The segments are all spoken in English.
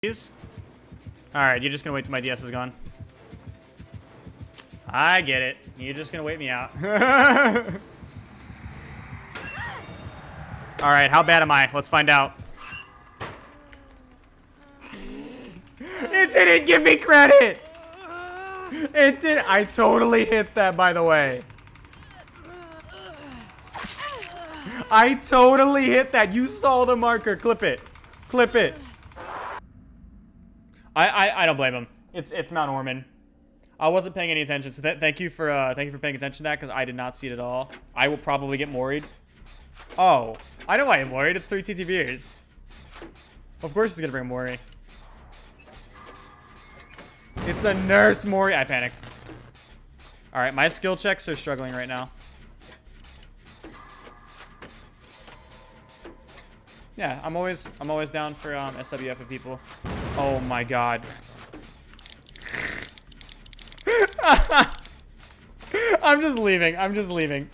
Please? Alright, you're just gonna wait till my DS is gone. I get it. You're just gonna wait me out. Alright, how bad am I? Let's find out. It didn't give me credit! It did. I totally hit that, by the way. I totally hit that. You saw the marker. Clip it. Clip it. I, I, I don't blame him. It's it's Mount Ormond. I wasn't paying any attention, so th thank you for uh, thank you for paying attention to that because I did not see it at all. I will probably get Moried. Oh, I know why I'm worried. It's three TTVers. Of course he's gonna bring Mori. It's a nurse Mori. I panicked. All right, my skill checks are struggling right now. Yeah, I'm always I'm always down for um, SWF of people. Oh my god. I'm just leaving. I'm just leaving.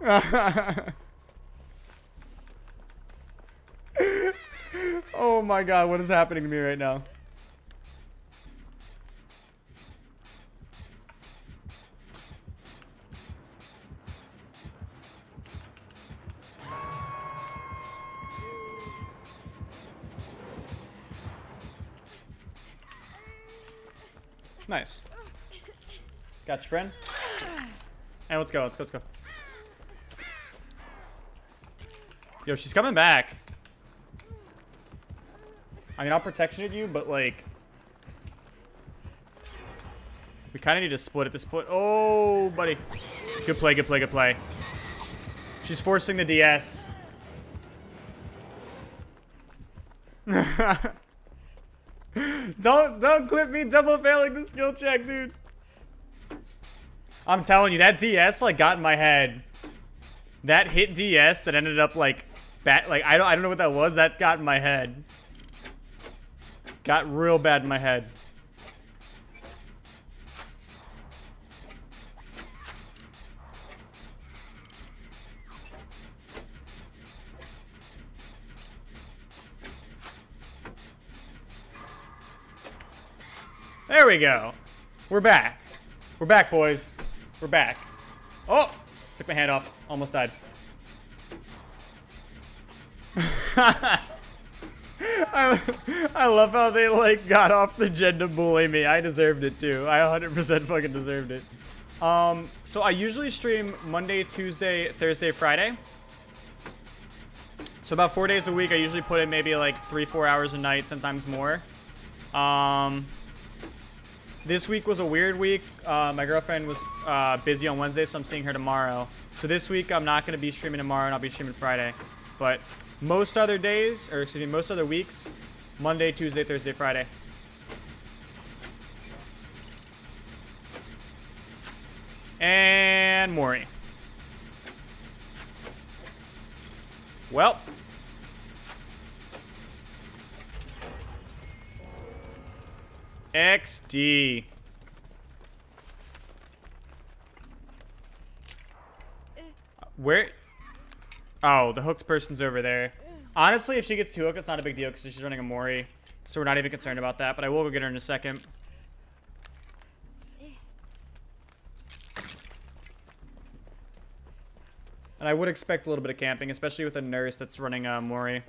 oh my god, what is happening to me right now? Nice. Got your friend? Hey, let's go, let's go, let's go. Yo, she's coming back. I mean, I'll protection you, but like... We kind of need to split at this point. Oh, buddy. Good play, good play, good play. She's forcing the DS. don't don't clip me double failing the skill check, dude. I'm telling you, that DS like got in my head. That hit DS that ended up like bat like I don't I don't know what that was. That got in my head. Got real bad in my head. There we go. We're back. We're back, boys. We're back. Oh! Took my hand off. Almost died. I, I love how they, like, got off the gen to bully me. I deserved it, too. I 100% fucking deserved it. Um, so I usually stream Monday, Tuesday, Thursday, Friday. So about four days a week, I usually put in maybe, like, three, four hours a night, sometimes more. Um, this week was a weird week. Uh, my girlfriend was uh, busy on Wednesday, so I'm seeing her tomorrow. So this week, I'm not going to be streaming tomorrow, and I'll be streaming Friday. But most other days, or excuse me, most other weeks, Monday, Tuesday, Thursday, Friday. And Mori. Well. XD. Where? Oh, the hooked person's over there. Honestly, if she gets two hooked, it's not a big deal because she's running a Mori. So we're not even concerned about that, but I will go get her in a second. And I would expect a little bit of camping, especially with a nurse that's running a Mori.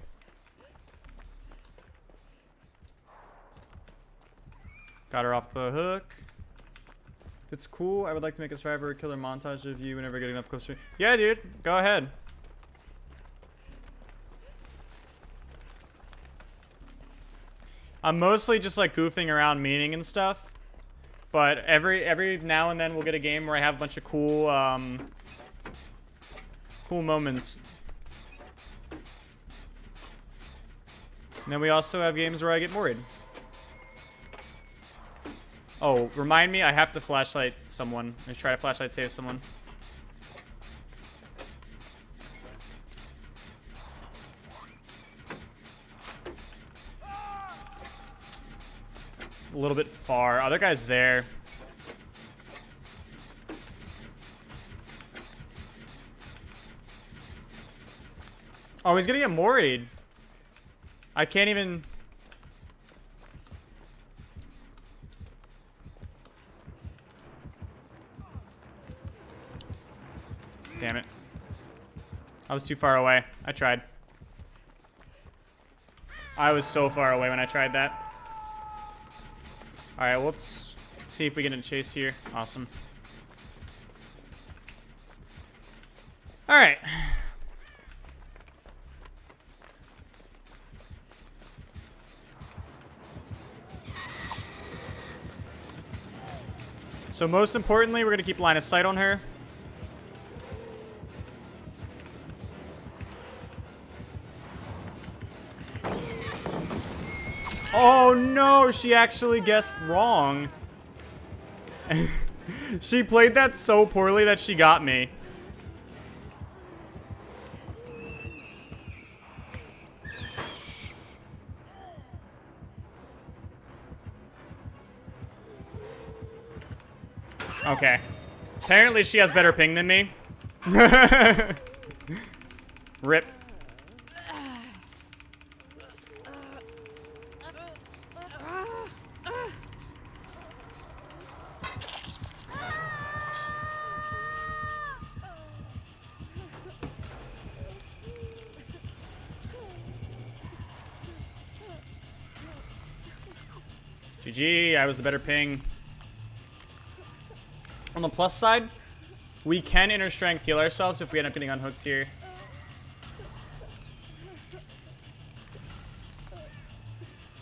Got her off the hook. It's cool, I would like to make a survivor killer montage of you whenever I get enough closer. Yeah, dude. Go ahead. I'm mostly just like goofing around meaning and stuff. But every every now and then we'll get a game where I have a bunch of cool um cool moments. And then we also have games where I get worried. Oh, remind me, I have to flashlight someone. Let's try to flashlight save someone. A little bit far. Other guy's there. Oh, he's gonna get Moried. I can't even... was too far away. I tried. I was so far away when I tried that. Alright, let's see if we get a chase here. Awesome. Alright. So most importantly, we're going to keep line of sight on her. No, she actually guessed wrong. she played that so poorly that she got me. Okay. Apparently she has better ping than me. Rip. GG, I was the better ping. On the plus side, we can inner strength heal ourselves if we end up getting unhooked here.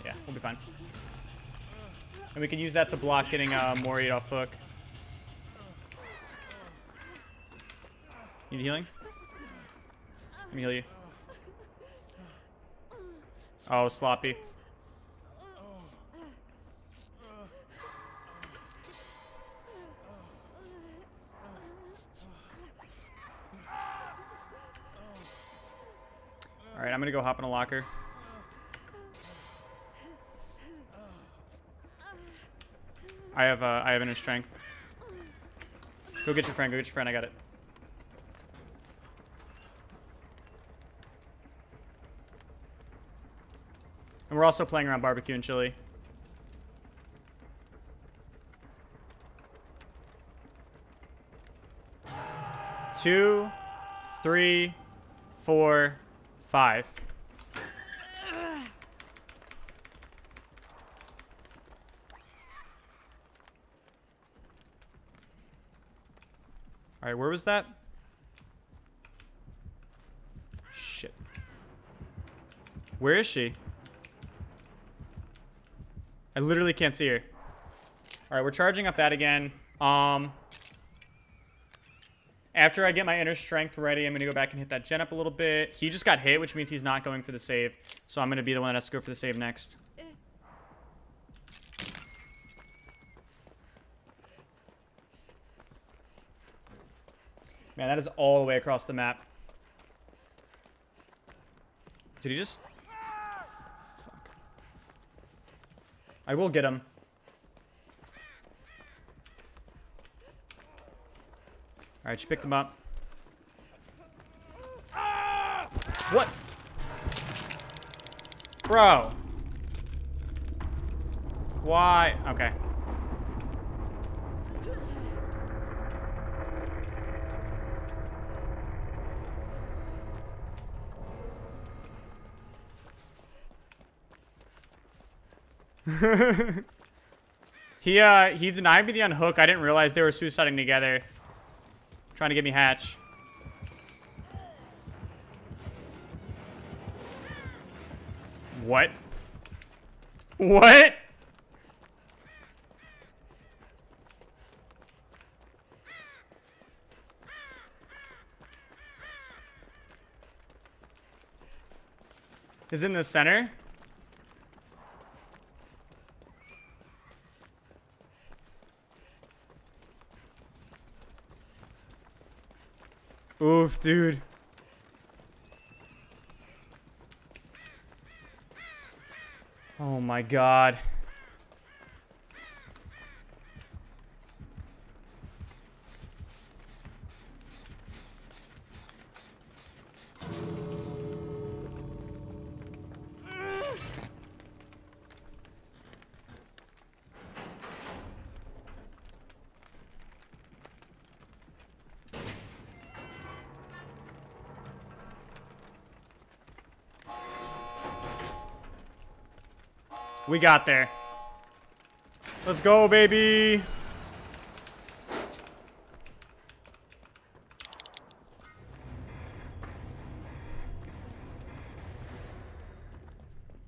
Yeah, we'll be fine. And we can use that to block getting uh, Mori off hook. Need healing? Let me heal you. Oh, sloppy. Alright, I'm gonna go hop in a locker. I have uh, I have inner strength. Go get your friend, go get your friend, I got it. And we're also playing around barbecue and chili. Two, three, four, Five. Alright, where was that? Shit. Where is she? I literally can't see her. Alright, we're charging up that again. Um, after I get my inner strength ready, I'm going to go back and hit that gen up a little bit. He just got hit, which means he's not going for the save. So I'm going to be the one that has to go for the save next. Man, that is all the way across the map. Did he just... Fuck. I will get him. Alright, she picked him up. What? Bro. Why? Okay. he uh he denied me the unhook. I didn't realize they were suiciding together. Trying to get me hatch. What? What? Is in the center? Oof, dude. Oh my god. We got there. Let's go, baby.